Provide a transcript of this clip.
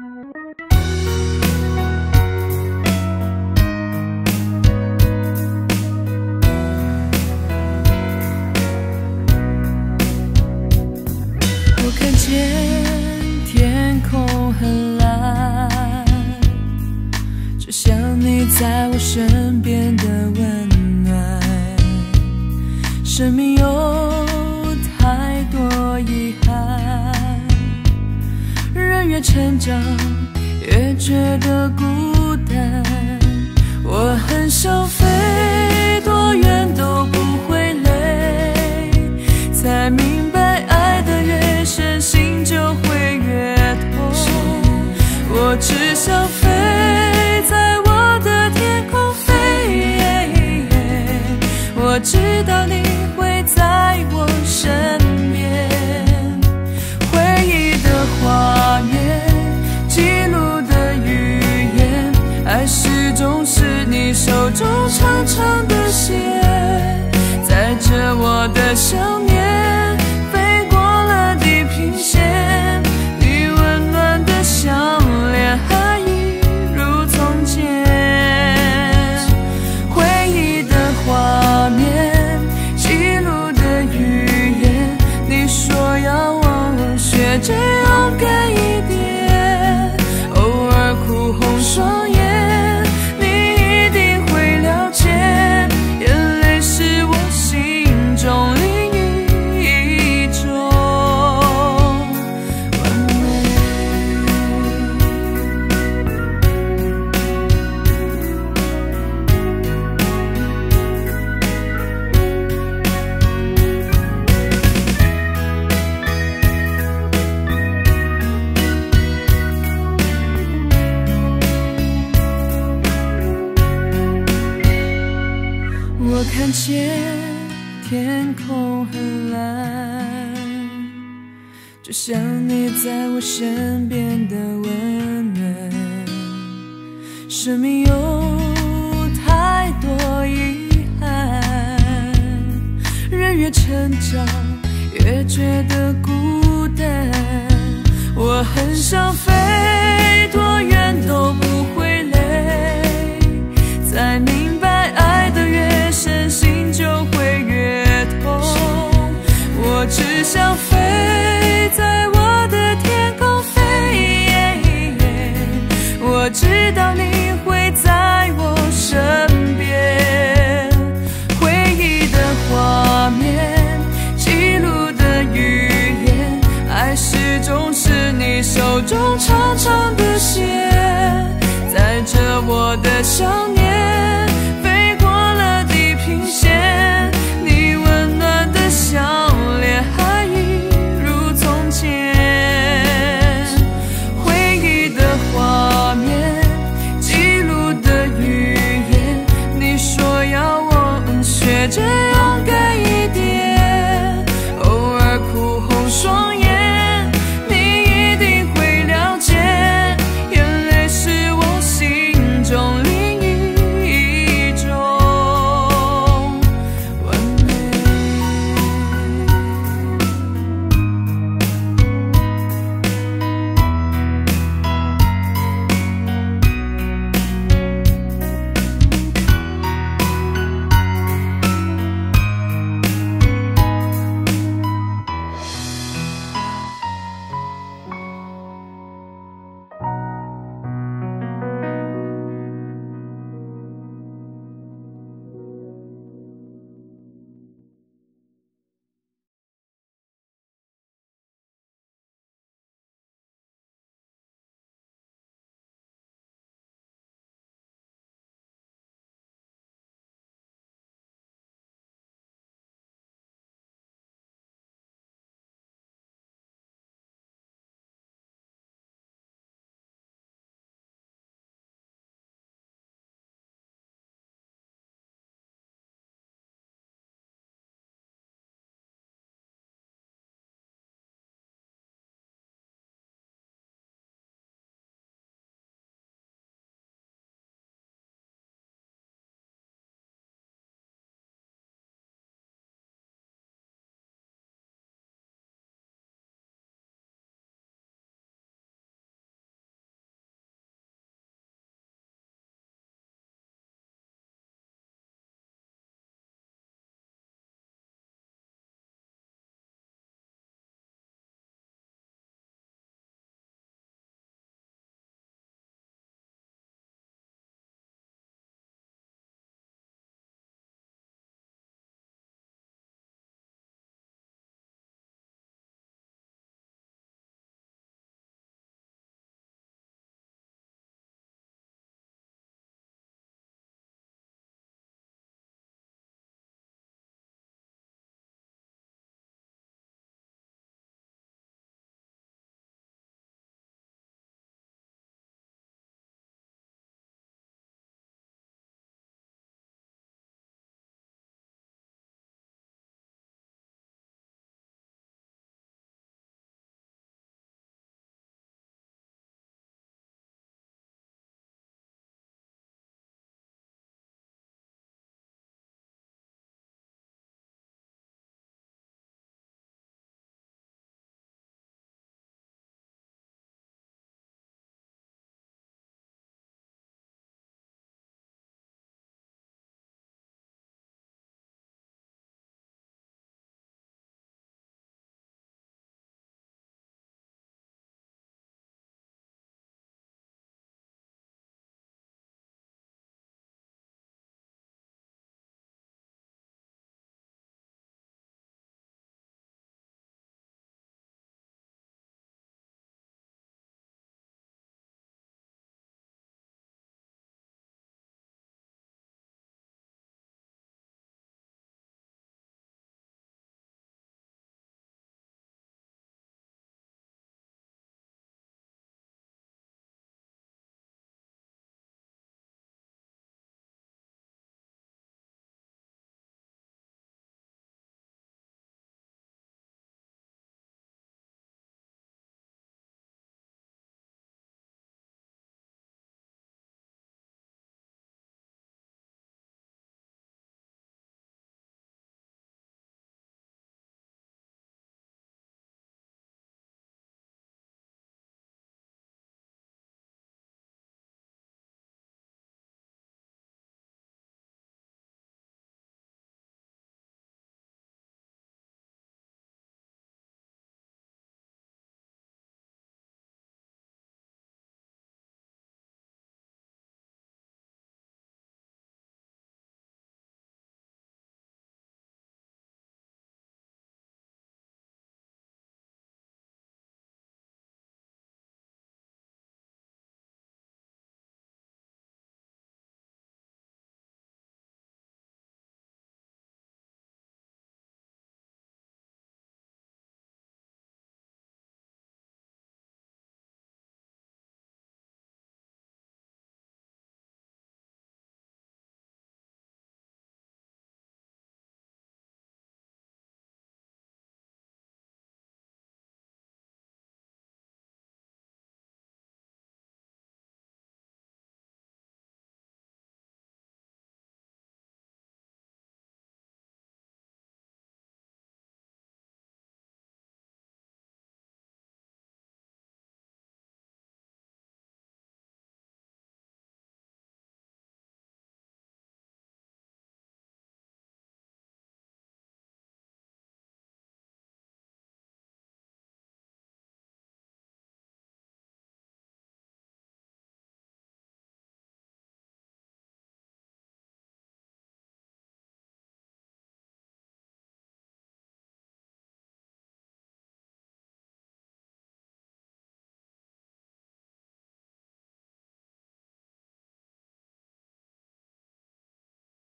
我看见天空很蓝，就像你在我身边的温暖。生命越成长越觉得孤单。我很想飞多远都不会累，才明白爱的越深，心就会越痛。我只想飞在我的天空飞，我知道你会在我身边。回忆的画面，长长的线，载着我的想念，我看见天空很蓝，就像你在我身边的温暖。生命有太多遗憾，人越成长越觉得孤单。我很想飞多远的想念，